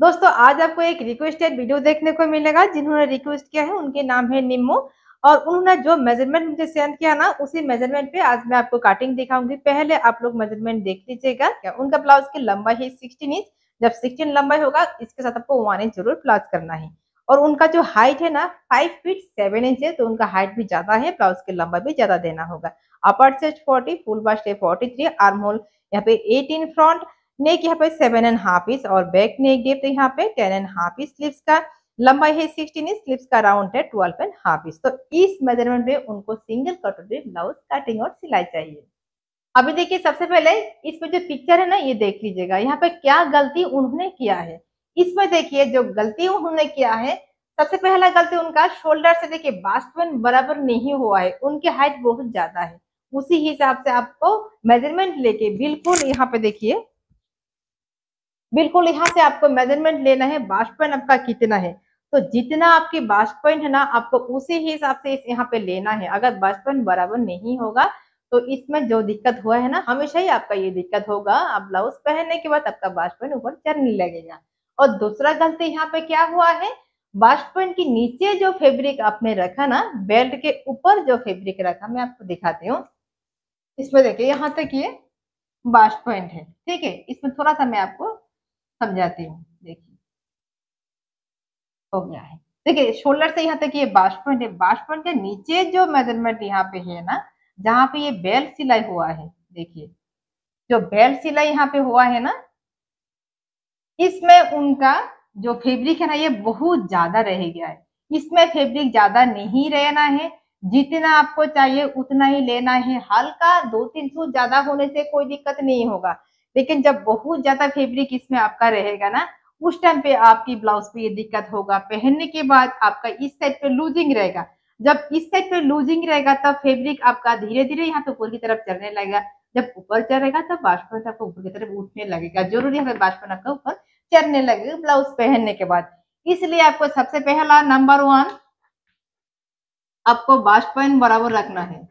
दोस्तों, आज आपको एक रिक्वेस्टेड वीडियो देखने को मिलेगा, जिन्होंने रिक्वेस्ट किया है, उनके नाम है निम्मो। और उन्होंने जो मेज़रमेंट मुझे सेंड किया ना, उसी मेज़रमेंट पे आज मैं आपको काटिंग दिखाऊँगी। पहले आप लोग मेज़रमेंट देख लीजिएगा। उनका ब्लाउज की लंबाई है सिक्सटीन इंच जब सिक्सटीन लंबाई होगा, इसके साथ आपको वन इंच ज़रूर प्लास करना है। और उनका जो हाइट है ना फाइव फीट सेवन इंच है तो उनका हाइट भी ज़्यादा है ब्लाउज की लंबाई भी ज़्यादा देना होगा। Upper chest forty full bust है फोर्टी थ्री आर्म होल यहाँ पे एटीन फ्रंट नेक यहाँ पे सेवन एंड हाफ़ इंच और बैक नेक डेप्थ यहाँ पे ten and half inch sleeves का लंबाई है सिक्सटीन इंच स्लीव्स का राउंड है ट्वेल्व एंड हाफ़ इंच तो इस मेज़रमेंट में उनको सिंगल कटोरी ब्लाउज कटिंग और सिलाई चाहिए। अभी देखिए सबसे पहले इसमें जो पिक्चर है ना, ये देख लीजिएगा। यहाँ पे क्या गलती उन्होंने किया है? इसमें देखिए जो गलती उन्होंने किया है, सबसे पहला गलती उनका शोल्डर से देखिए बास्ट बराबर नहीं हुआ है, उनकी हाइट बहुत ज़्यादा है। उसी हिसाब से आपको मेज़रमेंट लेके बिल्कुल यहाँ पे देखिए बिल्कुल यहाँ से आपको मेज़रमेंट लेना है पॉइंट आपका कितना है? तो जितना आपकी पॉइंट है ना, आपको उसी हिसाब से इस यहाँ पे लेना है। अगर पॉइंट बराबर नहीं होगा तो इसमें जो दिक्कत हुआ है ना, हमेशा ही आपका ये दिक्कत होगा। आप ब्लाउज पहनने के बाद आपका पॉइंट ऊपर चढ़ने लगेगा। और दूसरा गलती यहाँ पे क्या हुआ है? पॉइंट के नीचे जो फेब्रिक आपने रखा ना बेल्ट के ऊपर जो फेब्रिक रखा, मैं आपको दिखाती हूँ। इसमें देखिए, यहाँ तक ये पॉइंट है। ठीक है, इसमें थोड़ा सा मैं आपको समझाती हूँ, देखिए। हो गया है। देखिए शोल्डर से यहाँ तक ये पॉइंट है। पॉइंट के नीचे जो मेज़रमेंट यहाँ पे है ना, जहाँ पे ये बेल्ट सिलाई हुआ है, देखिए। जो बेल्ट सिलाई यहाँ पे हुआ है ना, इसमें उनका जो फैब्रिक है ना, ये बहुत ज़्यादा रह गया है। इसमें फैब्रिक ज़्यादा नहीं रहना है। जितना आपको चाहिए उतना ही लेना है। हल्का दो तीन सौ ज़्यादा होने से कोई दिक्कत नहीं होगा। लेकिन जब बहुत ज़्यादा फैब्रिक इसमें आपका रहेगा ना, उस टाइम पे आपकी ब्लाउज पे ये दिक्कत होगा। पहनने के बाद आपका इस साइड पे लूजिंग रहेगा। जब इस साइड पे लूजिंग रहेगा, तब फैब्रिक आपका धीरे धीरे यहाँ पे ऊपर की तरफ़ चढ़ने लगेगा। जब ऊपर चढ़ेगा तब बाष्पन आपको ऊपर की तरफ़ उठने लगेगा। ज़रूरी है बाष्पन आपका ऊपर चढ़ने लगेगा ब्लाउज पहनने के बाद। इसलिए आपको सबसे पहला नंबर वन आपको पॉइंट बराबर रखना है।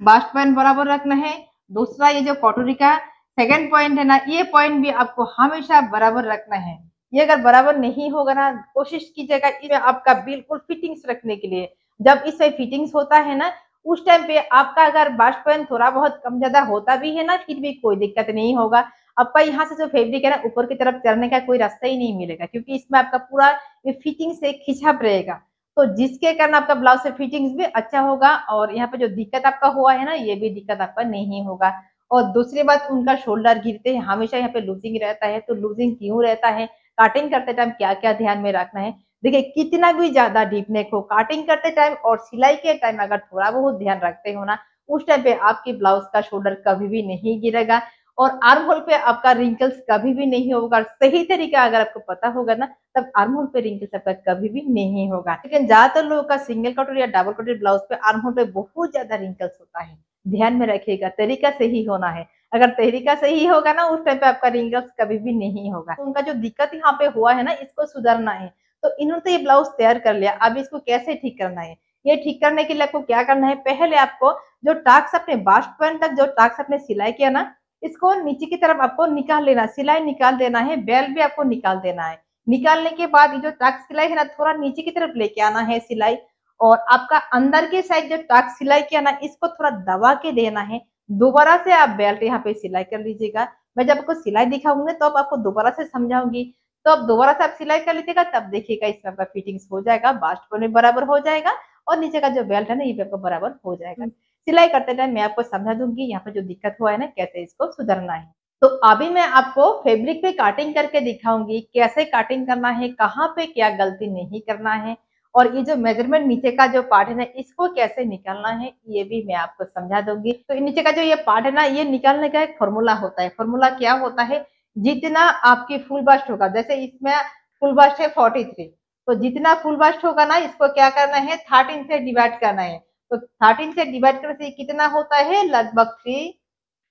पॉइंट बराबर रखना है। दूसरा, ये जो कटोरी का सेकेंड पॉइंट है ना, ये पॉइंट भी आपको हमेशा बराबर रखना है। ये अगर बराबर नहीं होगा ना, कोशिश कीजिएगा इसमें आपका बिल्कुल फिटिंग्स रखने के लिए। जब इसमें फिटिंग्स होता है ना, उस टाइम पे आपका अगर पॉइंट थोड़ा बहुत कम ज़्यादा होता भी है ना, फिर भी कोई दिक्कत नहीं होगा। आपका यहाँ से जो फैब्रिक है ना, ऊपर की तरफ़ चढ़ने का कोई रास्ता ही नहीं मिलेगा, क्योंकि इसमें आपका पूरा फिटिंग से खिंचाप रहेगा। तो जिसके कारण आपका ब्लाउज से फिटिंग्स भी अच्छा होगा और यहाँ पे जो दिक्कत आपका हुआ है ना, ये भी दिक्कत आपका नहीं होगा। और दूसरी बात, उनका शोल्डर गिरते हैं हमेशा यहाँ पे लूजिंग रहता है तो लूजिंग क्यों रहता है? काटिंग करते टाइम क्या क्या ध्यान में रखना है? देखिए, कितना भी ज़्यादा डीप नेक हो काटिंग करते टाइम और सिलाई के टाइम अगर थोड़ा बहुत ध्यान रखते हो ना, उस टाइम पे आपकी ब्लाउज का शोल्डर कभी भी नहीं गिरेगा और आर्म होल पे आपका रिंकल्स कभी भी नहीं होगा। सही तरीका अगर आपको पता होगा ना, तब आर्म होल पे रिंकल्स आपका कभी भी नहीं होगा। लेकिन ज़्यादातर लोगों का सिंगल कटोरी या डबल कटोरी ब्लाउज पे आर्म होल पे बहुत ज़्यादा रिंकल्स होता है। ध्यान में रखिएगा, तरीका सही होना है। अगर तरीका सही होगा ना, उस टाइम पे आपका रिंगल्स कभी भी नहीं होगा। तो उनका जो दिक्कत यहाँ पे हुआ है ना, इसको सुधारना है। तो इन्होंने तो ये ब्लाउज तैयार कर लिया, अब इसको कैसे ठीक करना है? ये ठीक करने के लिए आपको क्या करना है? पहले आपको जो टाक्स अपने बास्ट पॉइंट तक जो टाक्स अपने सिलाई किया ना, इसको नीचे की तरफ़ आपको निकाल लेना, सिलाई निकाल देना है बेल भी आपको निकाल देना है। निकालने के बाद ये जो टाक्स सिलाई है ना, थोड़ा नीचे की तरफ़ लेके आना है सिलाई। और आपका अंदर के साइड जो टाक सिलाई किया ना इसको थोड़ा दबा के देना है। दोबारा से आप बेल्ट यहाँ पे सिलाई कर लीजिएगा। मैं जब आपको सिलाई दिखाऊँगी तो आपको दोबारा से समझाऊँगी। तो आप दोबारा से आप सिलाई कर लीजिएगा तब देखिएगा इसमें आपका फिटिंग्स हो जाएगा बास्ट में बराबर हो जाएगा और नीचे का जो बेल्ट है ना ये भी आपका बराबर हो जाएगा। सिलाई करते टाइम मैं आपको समझा दूँगी यहाँ पे जो दिक्कत हुआ है ना कैसे इसको सुधरना है। तो अभी मैं आपको फैब्रिक पे काटिंग करके दिखाऊँगी कैसे काटिंग करना है कहाँ पे क्या गलती नहीं करना है। और ये जो मेज़रमेंट नीचे का जो पार्ट है ना, इसको कैसे निकालना है, ये भी मैं आपको समझा दूँगी। तो नीचे का जो ये पार्ट है ना, ये निकालने का एक फॉर्मूला होता है। फॉर्मूला क्या होता है? जितना आपकी फुल बास्ट होगा, जैसे इसमें फुल बास्ट है फोर्टी थ्री तो जितना फुल बास्ट होगा ना, इसको क्या करना है? थर्टीन से डिवाइड करना है। तो थर्टीन से डिवाइड करने से कितना होता है? लगभग थ्री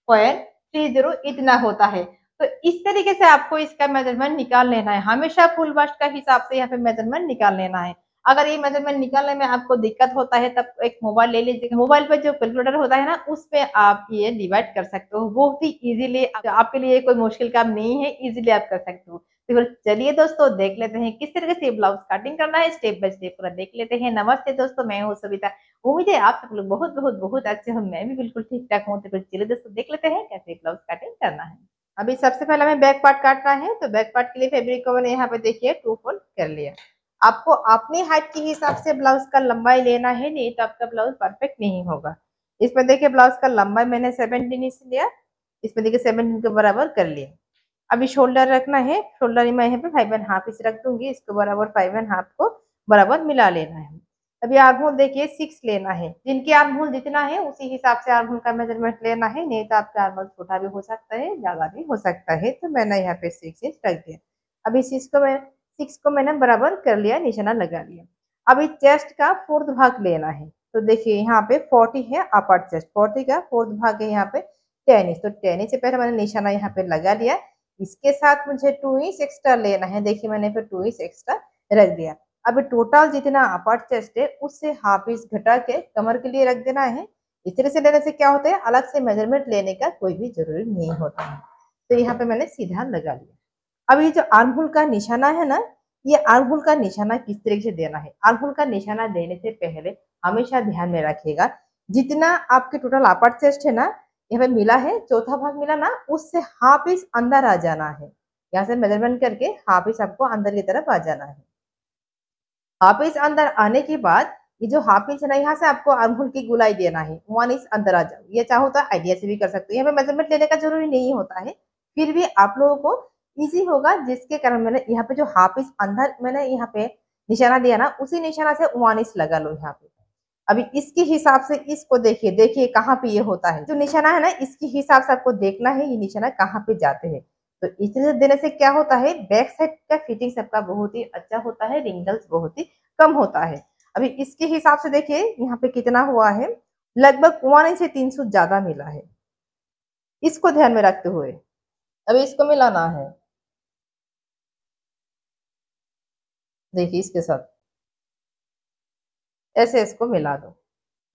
पॉइंट थ्री ज़ीरो इतना होता है। तो इस तरीके से आपको इसका मेज़रमेंट निकाल लेना है। हमेशा फुल बास्ट का हिसाब से यहाँ पे मेज़रमेंट निकाल लेना है। अगर ये मेज़रमेंट निकालने में आपको दिक्कत होता है, तब एक मोबाइल ले लीजिए। मोबाइल पे जो कैलकुलेटर होता है ना, उस पे आप ये डिवाइड कर सकते हो। बहुत ही इजीली आपके लिए कोई मुश्किल काम नहीं है इजीली आप कर सकते हो। तो चलिए दोस्तों, देख लेते हैं किस तरीके से ब्लाउज कटिंग करना है। स्टेप बाय स्टेप पूरा देख लेते हैं। नमस्ते दोस्तों, मैं हूँ सविता। उम्मीद है आप सब लोग बहुत बहुत बहुत अच्छे हो मैं भी बिल्कुल ठीक ठाक हूँ। तो फिर चलिए दोस्तों, देख लेते हैं कैसे ब्लाउज कटिंग करना है। अभी सबसे पहले हमें बैक पार्ट काटना है तो बैक पार्ट के लिए फेब्रिक को मैंने यहाँ पे देखिए टू फोल्ड कर लिया। आपको अपनी हाइट के हिसाब से ब्लाउज का लंबाई लेना है, नहीं तो आपका ब्लाउज परफेक्ट नहीं होगा। इसमें देखिए ब्लाउज का लंबाई मैंने सेवनटीन इंच लिया, इसमें देखिए सेवनटीन के बराबर कर लिया। अभी शोल्डर रखना है शोल्डर मैं यहाँ पे फाइव एंड हाफ़ इस रख दूँगी, इसको बराबर फाइव एंड हाफ़ को बराबर मिला लेना है। अभी आर्महोल देखिए सिक्स लेना है, जिनकी आर्महोल जितना है उसी हिसाब से आर्महोल का मेज़रमेंट लेना है, नहीं तो आपका आर्महोल छोटा भी हो सकता है, ज़्यादा भी हो सकता है तो मैंने यहाँ पे सिक्स इंच रख दिया। अभी सिक्स को मैं सिक्स को मैंने बराबर कर लिया, निशाना लगा लिया। अभी चेस्ट का फोर्थ भाग लेना है। तो देखिए, यहाँ पे फोर्टी है अपर चेस्ट फोर्टी का, फोर्थ भाग है यहाँ पे टेन इंच तो टेन इंच से पहले मैंने निशाना यहाँ पे लगा लिया। इसके साथ मुझे टू इंच एक्स्ट्रा लेना है। देखिए, मैंने फिर टू इंच एक्स्ट्रा रख दिया। अभी टोटल जितना अपर चेस्ट है, उससे हाफ़ इंच घटा के कमर के लिए रख देना है। इस तरह से लेने से क्या होता है? अलग से मेज़रमेंट लेने का कोई भी ज़रूरी नहीं होता है। तो यहाँ पे मैंने सीधा लगा लिया। अब ये जो आर्महुल का निशाना है ना, ये आर्महुल का निशाना किस तरीके से देना है? आर्महुल का निशाना देने से पहले हमेशा ध्यान में रखिएगा, जितना आपके टोटल अपर चेस्ट है ना, यहाँ पे मिला है, चौथा भाग मिला ना, उससे हाफ़ इंच अंदर आ जाना है। यहाँ से मेज़रमेंट करके हाफ़ इंच आपको अंदर की तरफ़ आ जाना है। हाफ़ इंच अंदर आने के बाद ये जो हाफ़ इंच है ना, यहाँ से आपको अरहुल की गुलाई देना है वन इंच अंदर आ जाओ। ये चाहो तो आइडिया से भी कर सकते हो। यहाँ पे मेज़रमेंट लेने का ज़रूरी नहीं होता है। फिर भी आप लोगों को इजी होगा, जिसके कारण मैंने यहाँ पे जो हाफ़ इंच अंदर मैंने यहाँ पे निशाना दिया ना, उसी निशाना से वन इंच लगा लो यहाँ पे। अभी इसके हिसाब से इसको देखिए देखिए कहाँ पे ये होता है। जो निशाना है ना, इसके हिसाब से आपको देखना है ये निशाना कहाँ पे जाते हैं। तो से देने से क्या होता है बैक साइड का फिटिंग सबका बहुत ही अच्छा होता है रिंगल्स बहुत ही कम होता है। अभी इसके हिसाब से देखिए, यहाँ पे कितना हुआ है, लगभग वन से तीन सौ ज़्यादा मिला है। इसको ध्यान में रखते हुए, अभी इसको मिलाना है। देखिए इसके साथ। ऐसे इसको मिला दो।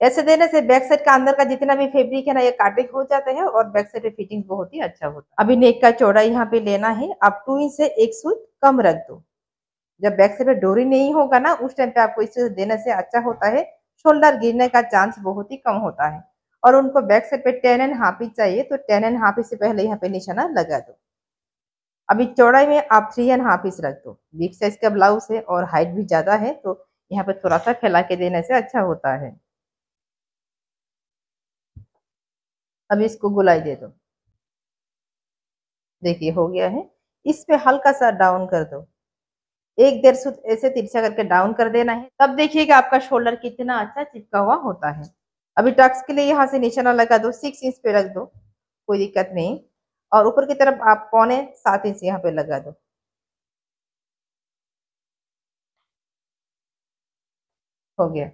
ऐसे देने से बैक साइड का अंदर का जितना भी फैब्रिक है ना, ये काटिंग हो जाता है और बैक साइड फिटिंग बहुत ही अच्छा होता है। अभी नेक का चौड़ा यहाँ पे लेना है। आप टू इंच से एक सूट कम रख दो। जब बैक साइड में डोरी नहीं होगा ना, उस टाइम पे आपको इस देने से अच्छा होता है। शोल्डर गिरने का चांस बहुत ही कम होता है। और उनको बैक साइड पे टेन एंड हाफ़ इंच चाहिए तो टेन एंड हाफ़ इंच से पहले यहाँ पे निशाना लगा दो। अभी चौड़ाई में आप थ्री एंड हाफ़ इंच रख दो। बिग साइज़ का ब्लाउज है और हाइट भी ज़्यादा है तो यहाँ पे थोड़ा सा फैला के देने से अच्छा होता है। अब इसको गुलाई दे दो। देखिए, हो गया है। इस पे हल्का सा डाउन कर दो। एक डेढ़ सूत ऐसे तिरछा करके डाउन कर देना है। तब देखिएगा आपका शोल्डर कितना अच्छा चिपका हुआ होता है। अभी टक्स के लिए यहाँ से निशाना लगा दो। सिक्स इंच पे रख दो। कोई दिक्कत नहीं। और ऊपर की तरफ़ आप पौने सात इंच यहाँ पे लगा दो। हो गया।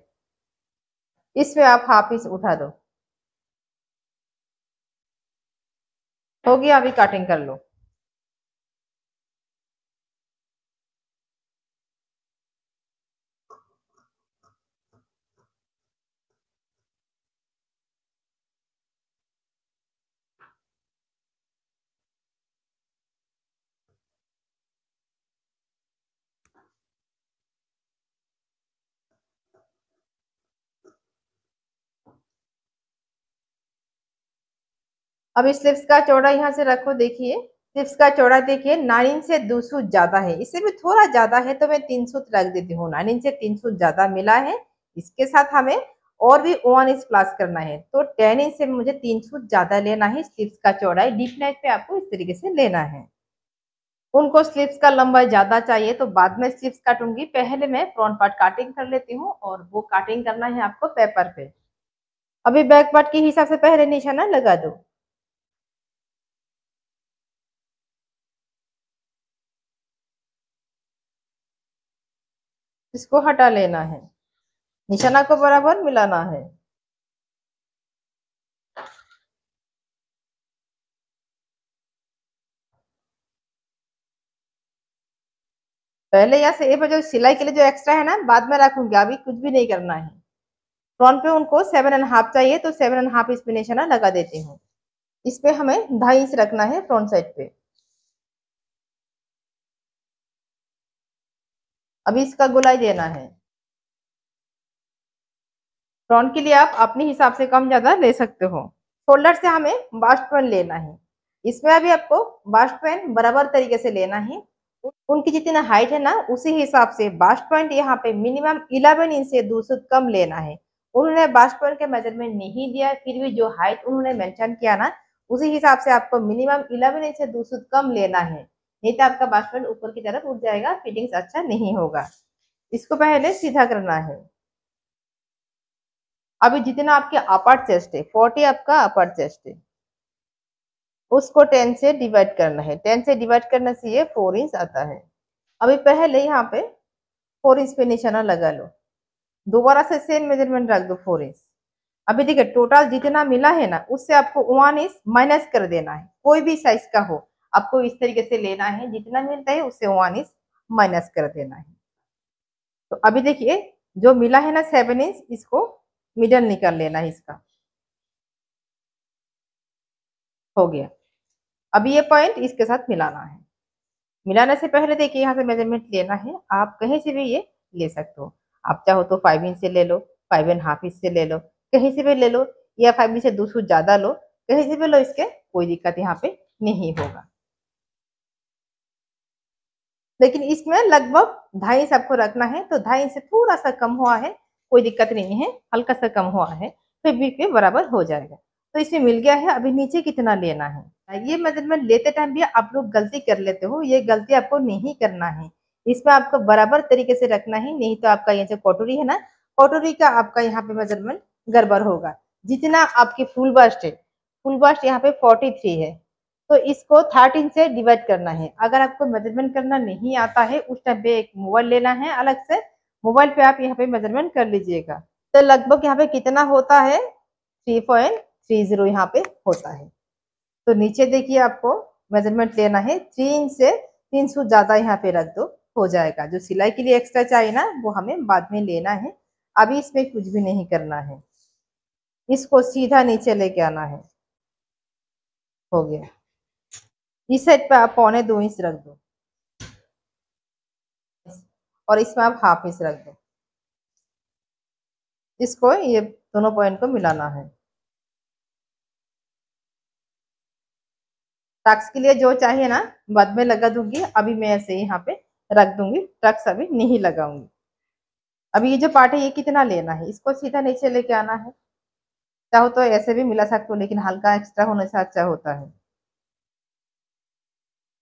इसमें आप हाफ़ इंच उठा दो। हो गया, अभी कटिंग कर लो। अब स्लिप्स का चौड़ा यहाँ से रखो, देखिए। स्लिप्स का चौड़ा देखिए, नाइन इंच से दो सूट ज़्यादा है। इससे भी थोड़ा ज़्यादा है तो मैं तीन सूट रख देती हूँ। नाइन इंच से तीन सूट ज़्यादा मिला है। इसके साथ हमें और भी वन इंच प्लस करना है। तो टेन इंच से मुझे तीन सूट ज़्यादा लेना है। स्लिप्स का चौड़ाई डीप नेक पे आपको इस तरीके से लेना है। उनको स्लिप्स का लंबाई ज़्यादा चाहिए तो बाद में स्लिप्स काटूँगी। पहले मैं फ्रंट पार्ट काटिंग कर लेती हूँ और वो काटिंग करना है आपको पेपर पे। अभी बैक पार्ट के हिसाब से पहले निशाना लगा दो। इसको हटा लेना है। निशाना को बराबर मिलाना है। पहले यहाँ से ये जो सिलाई के लिए जो एक्स्ट्रा है ना, बाद में रखूँगी। अभी कुछ भी नहीं करना है। फ्रंट पे उनको सेवन एंड हाफ़ चाहिए तो सेवन एंड हाफ़ इस पे निशाना लगा देती हूँ। इस पे हमें ढाई इंच रखना है फ्रंट साइड पे। अभी इसका गोलाई देना है। फ्रंट के लिए आप अपने हिसाब से कम ज़्यादा ले सकते हो। शोल्डर से हमें बास्ट पॉइंट लेना है। इसमें अभी आपको बास्ट पॉइंट बराबर तरीके से लेना है। उनकी जितनी हाइट है ना, उसी हिसाब से बास्ट पॉइंट यहाँ पे मिनिमम 11 इंच से दो कम लेना है। उन्होंने बास्ट पॉइंट के मेज़रमेंट नहीं दिया, फिर भी जो हाइट उन्होंने मेंशन किया ना, उसी हिसाब से आपको मिनिमम 11 इंच से दो कम लेना है। नहीं तो आपका पॉइंट ऊपर की तरफ़ उठ जाएगा फिटिंग्स अच्छा नहीं होगा। इसको पहले सीधा करना है। अभी जितना आपके अपर चेस्ट है फोर्टी आपका अपर चेस्ट है। उसको टेन से डिवाइड करना है। टेन से डिवाइड करने से ये फोर इंच आता है। अभी पहले यहाँ पे फोर इंच पे निशाना लगा लो। दोबारा से सेम मेज़रमेंट रख दो फोर इंच अभी देखिए टोटल जितना मिला है ना, उससे आपको वन इंच माइनस कर देना है। कोई भी साइज़ का हो। आपको इस तरीके से लेना है, जितना मिलता है उससे वन इंच माइनस कर देना है। तो अभी देखिए, जो मिला है ना सेवन इंच इसको मिडल निकाल लेना है इसका। हो गया। अभी ये पॉइंट इसके साथ मिलाना है। मिलाने से पहले देखिए, यहाँ से मेज़रमेंट लेना है। आप कहीं से भी ये ले सकते हो। आप चाहो तो फाइव इंच से ले लो फाइव एंड हाफ़ इंच से ले लो, कहीं से भी ले लो, या फाइव इंच से दो सौ ज़्यादा लो, कहीं से भी लो, इसके कोई दिक्कत यहाँ पे नहीं होगा। लेकिन इसमें लगभग ढाई इंच आपको रखना है तो ढाई इंच से थोड़ा सा कम हुआ है, कोई दिक्कत नहीं है, हल्का सा कम हुआ है, फिर भी के बराबर हो जाएगा। तो इसमें मिल गया है, अभी नीचे कितना लेना है? ये मेज़रमेंट लेते टाइम भी आप लोग गलती कर लेते हो, ये गलती आपको नहीं करना है। इसमें आपको बराबर तरीके से रखना है, नहीं तो आपका ये जो कटोरी है ना कटोरी का आपका यहाँ पे मेज़रमेंट गड़बड़ होगा। जितना आपकी फुल बास्ट है फुल बास्ट यहाँ पे फोर्टी थ्री है। तो इसको थर्टीन से डिवाइड करना है। अगर आपको मेज़रमेंट करना नहीं आता है, उस टाइम पे एक मोबाइल लेना है, अलग से मोबाइल पे आप यहाँ पे मेज़रमेंट कर लीजिएगा। तो लगभग यहाँ पे कितना होता है? थ्री पॉइंट थ्री ज़ीरो यहाँ पे होता है। तो नीचे देखिए आपको मेज़रमेंट लेना है। थ्री इंच से तीन सौ ज़्यादा यहाँ पे रख दो हो जाएगा। जो सिलाई के लिए एक्स्ट्रा चाहिए ना, वो हमें बाद में लेना है। अभी इसमें कुछ भी नहीं करना है। इसको सीधा नीचे लेके आना है। हो गया। इस साइड पे आप पौने दो इंच रख दो और इसमें आप हाफ़ इंच रख दो इसको ये दोनों पॉइंट को मिलाना है। टक्स के लिए जो चाहिए ना, बाद में लगा दूँगी। अभी मैं ऐसे यहाँ पे रख दूँगी। टक्स अभी नहीं लगाऊँगी। अभी ये जो पार्ट है, ये कितना लेना है? इसको सीधा नीचे लेके आना है। चाहो तो ऐसे भी मिला सकते हो, लेकिन हल्का एक्स्ट्रा होने से अच्छा होता है।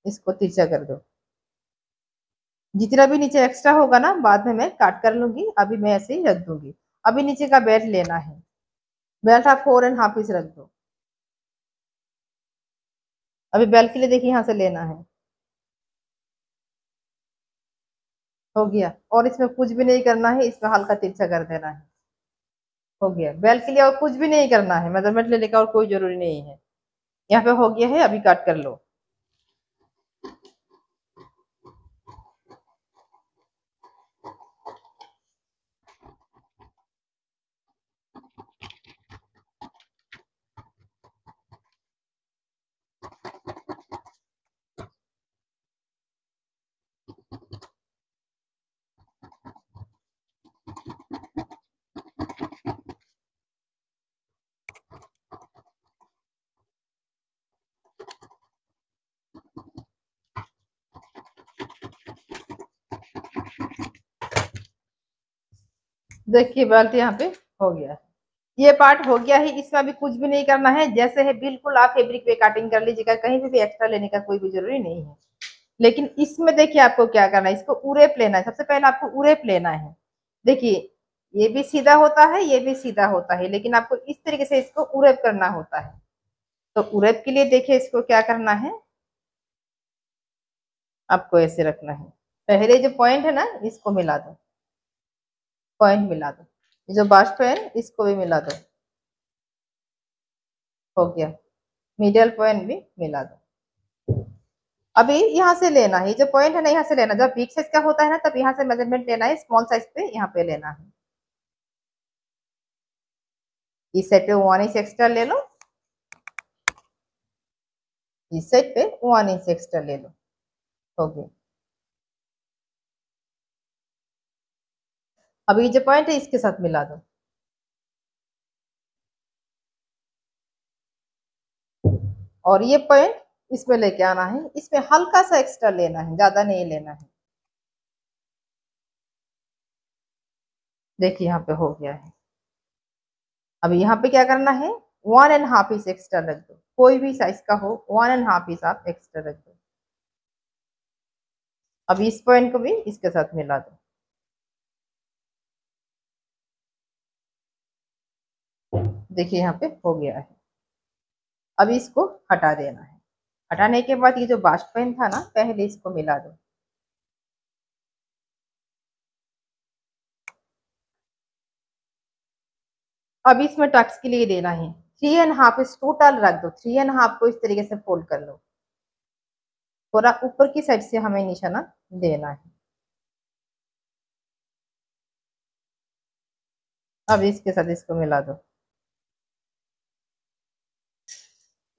इसको तिरछा कर दो। जितना भी नीचे एक्स्ट्रा होगा ना, बाद में मैं काट कर लूँगी, अभी मैं ऐसे ही रख दूँगी। अभी नीचे का बेल्ट लेना है। बेल्ट आप फोर एंड हाफ़ इंच रख दो। अभी बेल्ट के लिए देखिए यहाँ से लेना है। हो गया। और इसमें कुछ भी नहीं करना है इसमें हल्का तिरछा कर देना है। हो गया। बेल्ट के लिए और कुछ भी नहीं करना है। मेज़रमेंट लेने का और कोई ज़रूरी नहीं है। यहाँ पे हो गया है, अभी काट कर लो। देखिए बेल्ट यहाँ पे हो गया। ये पार्ट हो गया है, इसमें अभी कुछ भी नहीं करना है। जैसे है, बिल्कुल आप फेब्रिक पे कटिंग कर लीजिएगा, कहीं पे भी एक्स्ट्रा लेने का कोई भी ज़रूरी नहीं है। लेकिन इसमें देखिए आपको क्या करना है, इसको उरेप लेना है। सबसे पहले आपको उरेप लेना है। देखिए, ये भी सीधा होता है, ये भी सीधा होता है, लेकिन आपको इस तरीके से इसको उरेप करना होता है। तो उरेप के लिए देखिए इसको क्या करना है, आपको ऐसे रखना है। पहले जो पॉइंट है ना, इसको मिला दो। पॉइंट मिला दो। ये जो बास्ट पॉइंट इसको भी मिला दो। हो गया। मिडिल पॉइंट भी मिला दो। अभी यहाँ से लेना है। जो पॉइंट है ना, यहाँ से लेना। जब बिग साइज़ का होता है ना, तब यहाँ से मेज़रमेंट लेना है। स्मॉल साइज़ पे यहाँ पे लेना है। इस साइड पे वन इंच एक्स्ट्रा ले लो। इस साइड पे वन इंच एक्स्ट्रा ले लो। हो गया। अब ये जो पॉइंट है, इसके साथ मिला दो। और ये पॉइंट इसमें लेके आना है। इसमें हल्का सा एक्स्ट्रा लेना है, ज़्यादा नहीं लेना है। देखिए, यहाँ पे हो गया है। अब यहाँ पे क्या करना है? One and half inch extra रख दो। कोई भी साइज़ का हो वन एंड हाफ़ इंच आप एक्स्ट्रा रख दो। अब इस पॉइंट को भी इसके साथ मिला दो। देखिए यहाँ पे हो गया है। अब इसको हटा देना है। हटाने के बाद ये जो पॉइंट था ना, पहले इसको मिला दो। अब इसमें टक्स के लिए देना है। थ्री एंड हाफ़ इस टोटल रख दो। थ्री एंड हाफ़ को इस तरीके से फोल्ड कर लो। थोड़ा ऊपर की साइड से हमें निशाना देना है। अब इसके साथ इसको मिला दो।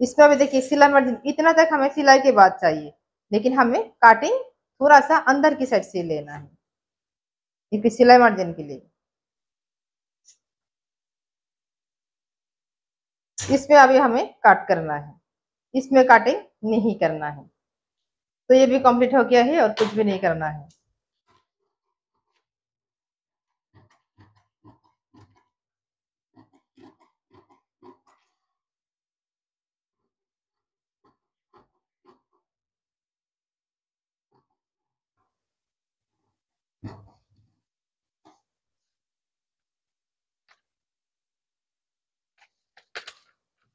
इसमें अभी देखिए सिलाई मार्जिन इतना तक हमें सिलाई के बाद चाहिए। लेकिन हमें काटिंग थोड़ा सा अंदर की साइड से लेना है। क्योंकि सिलाई मार्जिन के लिए। इसमें अभी हमें काट करना है। इसमें काटिंग नहीं करना है। तो ये भी कंप्लीट हो गया है और कुछ भी नहीं करना है।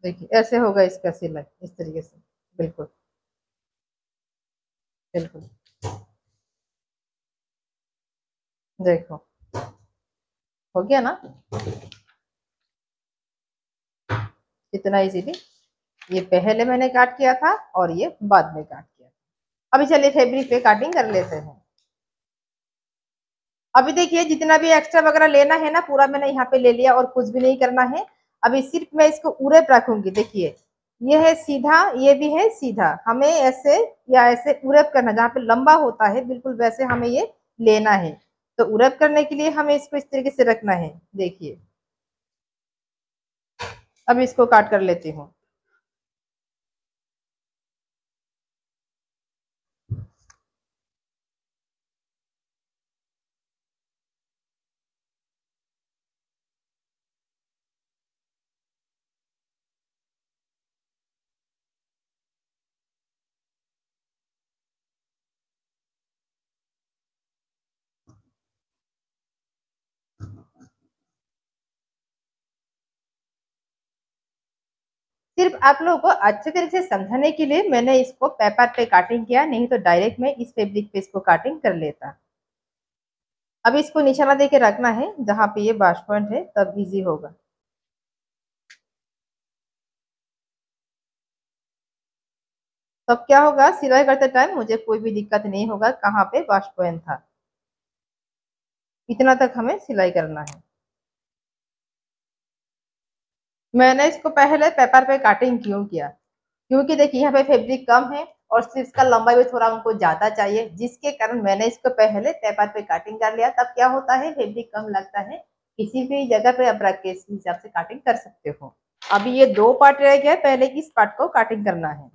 देखिए ऐसे होगा इसका सिलाई इस तरीके से बिल्कुल। बिल्कुल। देखो हो गया ना? इतना इजीली ये पहले मैंने काट किया था और ये बाद में काट किया अभी चलिए फैब्रिक पे काटिंग कर लेते हैं। अभी देखिए जितना भी एक्स्ट्रा वगैरह लेना है ना पूरा मैंने यहाँ पे ले लिया और कुछ भी नहीं करना है। अभी सिर्फ़ मैं इसको उड़ेप रखूँगी, देखिए। ये है सीधा, ये भी है सीधा। हमें ऐसे या ऐसे उड़ेप करना, जहाँ पे लंबा होता है, बिल्कुल वैसे हमें ये लेना है। तो उड़ेप करने के लिए हमें इसको इस तरीके से रखना है, देखिए। अब इसको काट कर लेती हूँ। सिर्फ़ आप लोगों को अच्छे तरीके से समझाने के लिए मैंने इसको पेपर पे काटिंग किया, नहीं तो डायरेक्ट मैं इस फेब्रिक पे इसको काटिंग कर लेता। अब इसको निशाना दे के रखना है, जहाँ पे ये बाश पॉइंट है, तब इजी होगा। तब क्या होगा? सिलाई करते टाइम मुझे कोई भी दिक्कत नहीं होगा, कहाँ पे बाश पॉइंट था। इतना तक हमें सिलाई करना है। मैंने इसको पहले पेपर पे कटिंग क्यों किया? क्योंकि देखिए, यहाँ पे फैब्रिक कम है और स्लीव्स का लंबाई भी थोड़ा उनको ज़्यादा चाहिए, जिसके कारण मैंने इसको पहले पेपर पे कटिंग कर लिया। तब क्या होता है? फैब्रिक कम लगता है। किसी भी जगह पे आप रख के हिसाब से कटिंग कर सकते हो। अभी ये दो पार्ट रह गया पहले इस पार्ट को कटिंग करना है।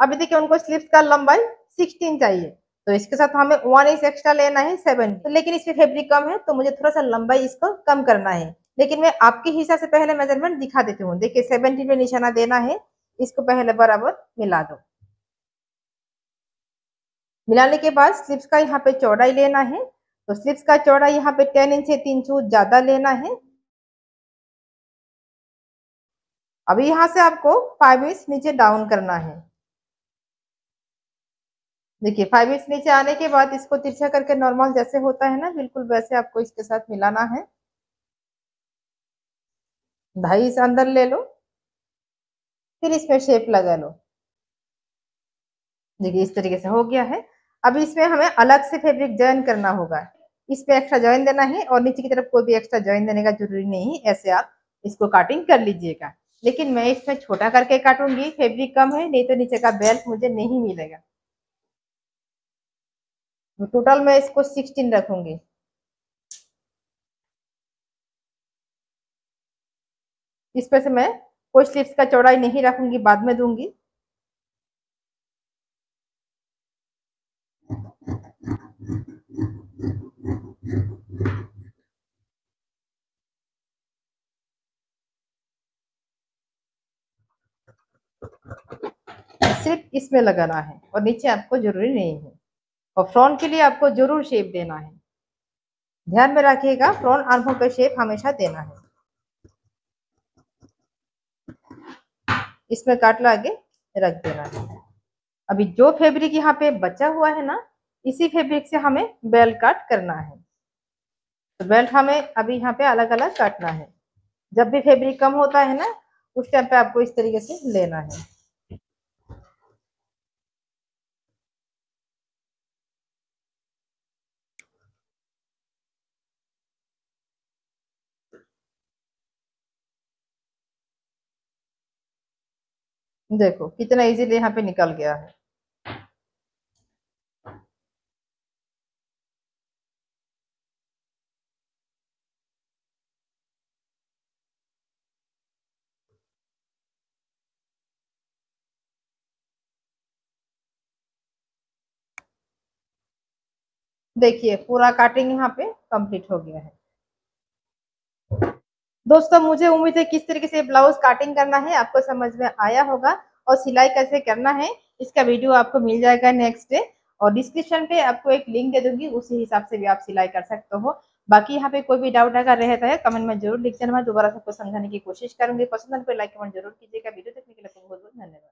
अभी देखिए उनको स्लीव्स का लंबाई सिक्सटीन चाहिए। तो इसके साथ हमें वन इंच एक्स्ट्रा लेना है सेवन तो लेकिन इसमें फैब्रिक कम है तो मुझे थोड़ा सा लंबाई इसको कम करना है। लेकिन मैं आपके हिसाब से पहले मेज़रमेंट दिखा देती हूँ। देखिए सेवनटीन में निशाना देना है, इसको पहले बराबर मिला दो। मिलाने के बाद स्लिप्स का यहाँ पे चौड़ाई लेना है। तो स्लिप्स का चौड़ाई यहाँ पे टेन इंच है तीन इंच ज़्यादा लेना है। अभी यहाँ से आपको फाइव इंच नीचे डाउन करना है। देखिए फाइव इंच नीचे आने के बाद इसको तिरछा करके नॉर्मल जैसे होता है ना, बिल्कुल वैसे आपको इसके साथ मिलाना है। ढाई इस अंदर ले लो, फिर इसमें शेप लगा लो। देखिए, इस तरीके से हो गया है। अब इसमें हमें अलग से फैब्रिक ज्वाइन करना होगा। इस इसमें एक्स्ट्रा ज्वाइन देना है और नीचे की तरफ़ कोई भी एक्स्ट्रा ज्वाइन देने का ज़रूरी नहीं ऐसे आप इसको काटिंग कर लीजिएगा। लेकिन मैं इसमें छोटा करके काटूँगी फैब्रिक कम है, नहीं तो नीचे का बेल्ट मुझे नहीं मिलेगा। टोटल मैं इसको सिक्सटीन रखूँगी। इस पर से मैं कोई स्लिप्स का चौड़ाई नहीं रखूँगी, बाद में दूँगी। सिर्फ़ इसमें लगाना है और नीचे आपको ज़रूरी नहीं है। और फ्रॉन्ट के लिए आपको ज़रूर शेप देना है। ध्यान में रखिएगा फ्रॉन्ट आर्मों का शेप हमेशा देना है। इसमें काट ला रख देना है। अभी जो फैब्रिक यहाँ पे बचा हुआ है ना, इसी फैब्रिक से हमें बेल्ट काट करना है। तो बेल्ट हमें अभी यहाँ पे अलग अलग काटना है। जब भी फैब्रिक कम होता है ना, उस टाइम पे आपको इस तरीके से लेना है। देखो, कितना इजीली यहाँ पे निकल गया है। देखिए, पूरा कटिंग यहाँ पे कंप्लीट हो गया है। दोस्तों, मुझे उम्मीद है किस तरीके से ब्लाउज काटिंग करना है, आपको समझ में आया होगा और सिलाई कैसे करना है, इसका वीडियो आपको मिल जाएगा नेक्स्ट डे और डिस्क्रिप्शन पे आपको एक लिंक दे दूँगी, उसी हिसाब से भी आप सिलाई कर सकते हो। बाकी यहाँ पे कोई भी डाउट अगर रहता है कमेंट में ज़रूर लिख देना मैं दोबारा सबको समझाने की कोशिश करूँगी। पसंद पर लाइक कमेंट ज़रूर कीजिएगा। वीडियो देखने के लिए बहुत बहुत धन्यवाद।